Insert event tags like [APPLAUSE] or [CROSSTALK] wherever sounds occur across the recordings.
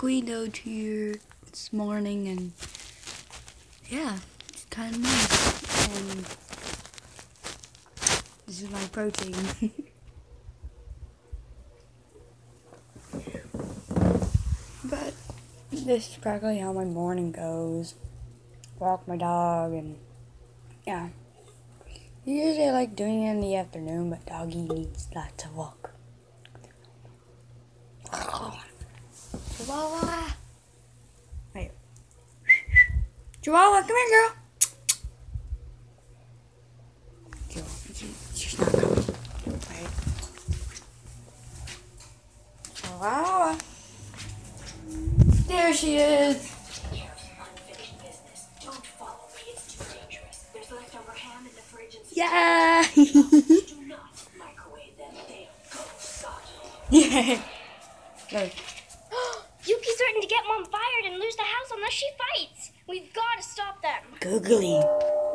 cleaned out here this morning and yeah, it's kind of nice. And this is my protein. [LAUGHS] but this is practically how my morning goes. Walk my dog and yeah. Usually I like doing it in the afternoon, but doggy needs lots of walk. Chihuahua. Wait. Chihuahua, come here, girl. She- She's not coming. Wait. Chihuahua. There she is. Unfinished business. [LAUGHS] [LAUGHS] Don't follow me. It's too dangerous. There's leftover ham in the fridge and Yeah. do not microwave them. They'll go soggy. yeah. Look. Yuki's threatened to get Mom fired and she fights. We've got to stop them. Googly.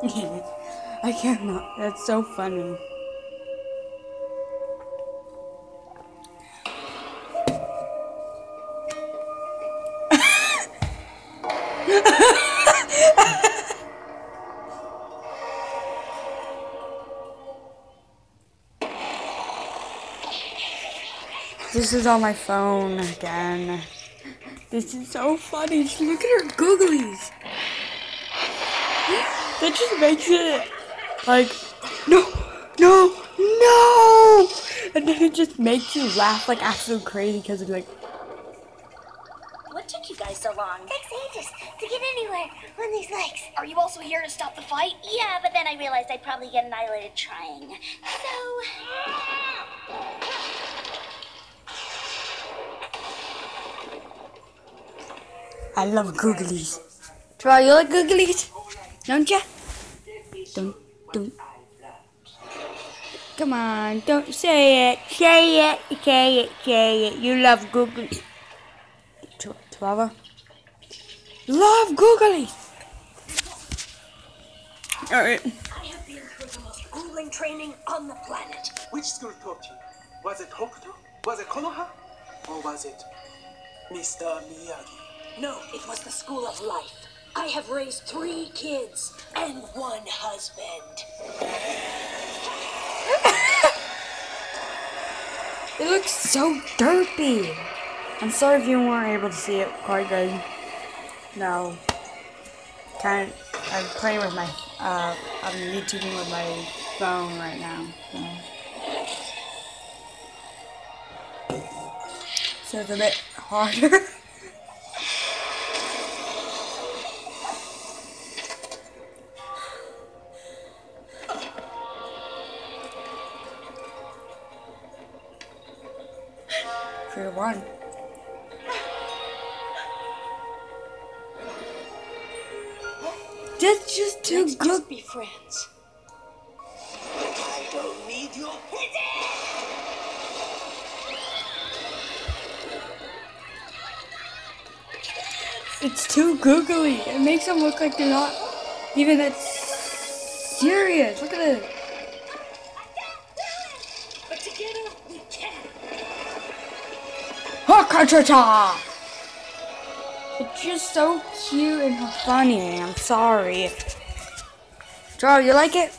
[LAUGHS] I cannot. That's so funny. [LAUGHS] This is on my phone again. This is so funny. Just Look at her googlies. That just makes it like, no, no, no! And then it just makes you laugh like absolute crazy because it's like, What took you guys so long? Takes ages to get anywhere on these legs. Are you also here to stop the fight? Yeah, but then I realized I'd probably get annihilated trying. So. I love googlies. Try you like googlies? Don't ya? Don't, don't. Come on, don't say it. Say it, say it, say it. You love googlies. Ch- Chihuahua? Love googlies! Alright. I have been through the most grueling training on the planet. Which school taught you? Was it Hokuto? Was it Konoha? Or was it Mr. Miyagi? No, it was the school of life. I have raised three kids and one husband. [LAUGHS] It looks so derpy. I'm sorry if you weren't able to see it quite good. No. Kind of, I'm playing with my, uh, I'm YouTubing with my phone right now. So, so it's a bit harder. [LAUGHS] For one. That's just too Let's good. just be friends. I don't need your pity! It's too googly. It makes them look like they're not even that serious. Look at it. Cha-cha-cha! It's just so cute and funny. I'm sorry. Charlie, you like it?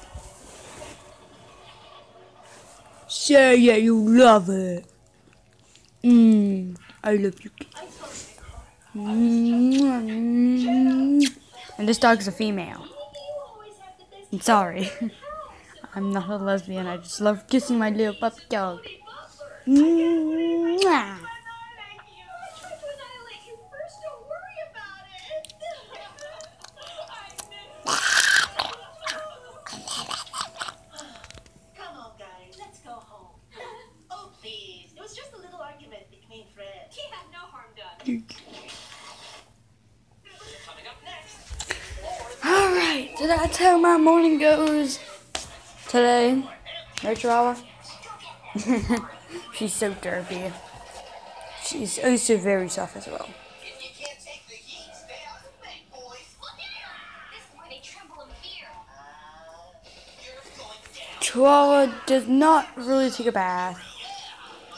Say yeah, you love it. Mmm, I love you. Mm. And this dog's a female. I'm sorry. [LAUGHS] I'm not a lesbian. I just love kissing my little puppy dog. Mwah. So that's how my morning goes today. Right, Chihuahua? [LAUGHS] She's so derpy. She's oh, also very soft as well. Chihuahua does not really take a bath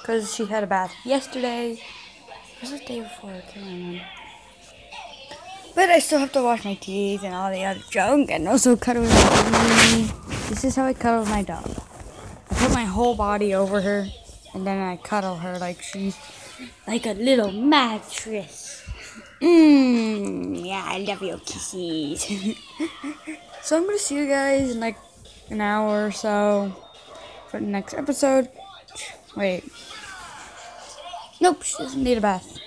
because she had a bath yesterday. Was it the day before? I can't remember. But I still have to wash my teeth and all the other junk and also cuddle my dog. This is how I cuddle my dog. I put my whole body over her and then I cuddle her like she's like a little mattress. Mmm, yeah, I love your kisses. [LAUGHS] so I'm gonna see you guys in like an hour or so for the next episode. Wait. Nope, she doesn't need a bath.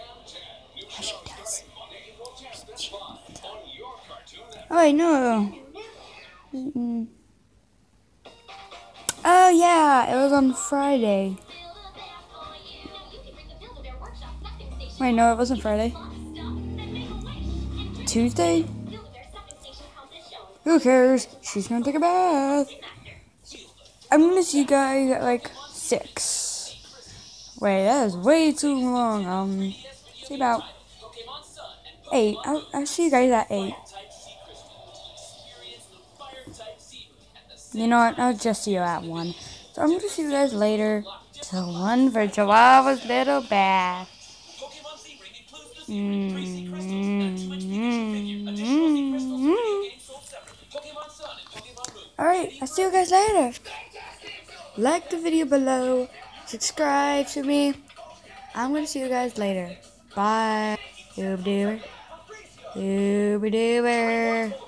Oh, no. Mm-mm. Oh, yeah, it was on Friday. Wait, no, it wasn't Friday. Tuesday? Who cares? She's gonna take a bath. I'm gonna see you guys at like 6. Wait, that is way too long. Um, see about 8. I'll, I'll see you guys at 8. You know what? I'll just see you at 1. So I'm gonna see you guys later. To 1 for Chihuahua's little bath. Mm-hmm. Alright, I'll see you guys later. Like the video below. Subscribe to me. I'm gonna see you guys later. Bye. Doob doober. Doober doober.